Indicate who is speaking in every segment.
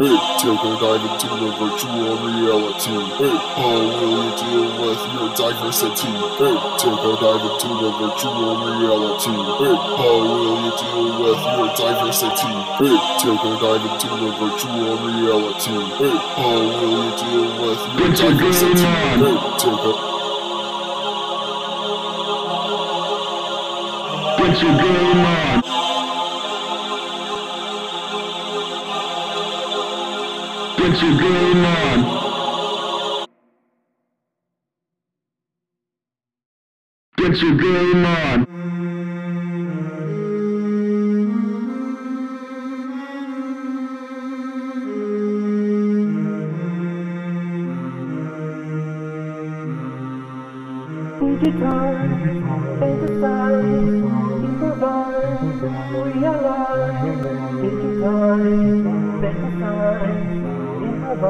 Speaker 1: Hey, take a dive into the virtual reality. Hey, how will you deal with your diversity? Hey, take a dive into the virtual reality. Hey, how will you deal with your diversity? Hey, take a dive into the virtual reality. Hey, how will you deal with your diversity? Hey, take a
Speaker 2: Get your game on. Get your game on. Get your game on.
Speaker 3: Digitize, fantasize, improvise,
Speaker 1: Hey,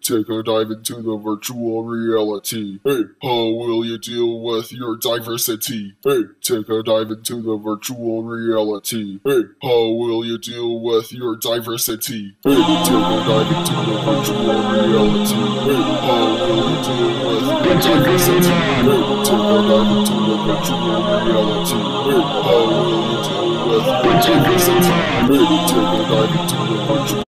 Speaker 1: take a dive into the virtual reality. Hey, how will you deal with your diversity? Hey, take a dive into the virtual reality. Hey, how will you deal with your diversity? Hey, take a dive into the virtual reality. Hey, how will you deal with your diversity? Hey, take a dive into the virtual reality. Hey, how will you deal diversity? Hey, take a dive into the virtual